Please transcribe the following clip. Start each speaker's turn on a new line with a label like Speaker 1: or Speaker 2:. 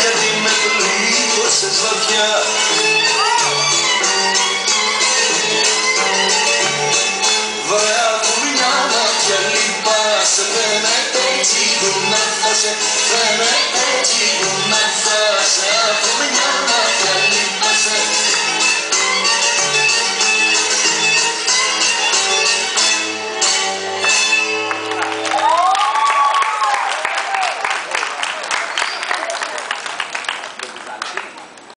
Speaker 1: γιατί με πλήγωσες βαθιά. Βαρέα από μια μάτια λυπάσαι φαίνεται έτσι που να θα φαίνεται έτσι.